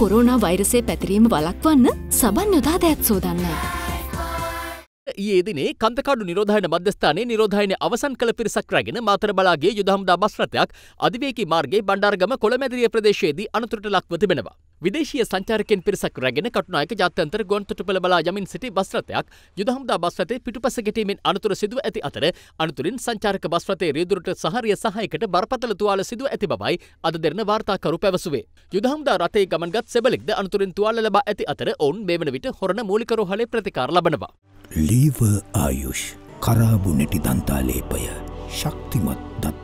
Corona වෛරසේ පැතිරීම වලක්වන්න සබන් යොදා දැත් සෝදන්න. ඒදිනේ කන්තකාඩු නිරෝධයන මධ්‍යස්ථානයේ නිරෝධයන අවසන් කළ පිරිසක් රැගෙන මාතර බලාගේ යුදහම්දා බස්රථයක් අධිවේකි මාර්ගයේ බණ්ඩාරගම කොළමැදිරිය ප්‍රදේශයේදී අනතුරට ලක්ව තිබෙනවා. විදේශීය සංචාරකයන් පිරිසක් රැගෙන කටුනායක ජාත්‍යන්තර ගුවන්තොටුපළ බලා යමින් සිටි බස් රථයක් යුදහම්දා බස් රථේ පිටුපස ගැටීමෙන් අනතුර සිදුව ඇති අතර අනතුරින් සංචාරක බස් රථයේ රියදුරට සහරිය සහයකට බරපතල තුවාල සිදුව ඇති බවයි අද දෙරන වාර්තාකරු පැවසුවේ. යුදහම්දා රථයේ ගමන්ගත් සෙබලෙක්ද අනතුරින් තුවාල ලබා ඇති අතර ඔවුන් මේ වන විට හොරණ මූලික රෝහලේ ප්‍රතිකාර ලබනවා. ලීව ආයුෂ් කරාබු නැටි දන්තාලේපය ශක්තිමත් දන්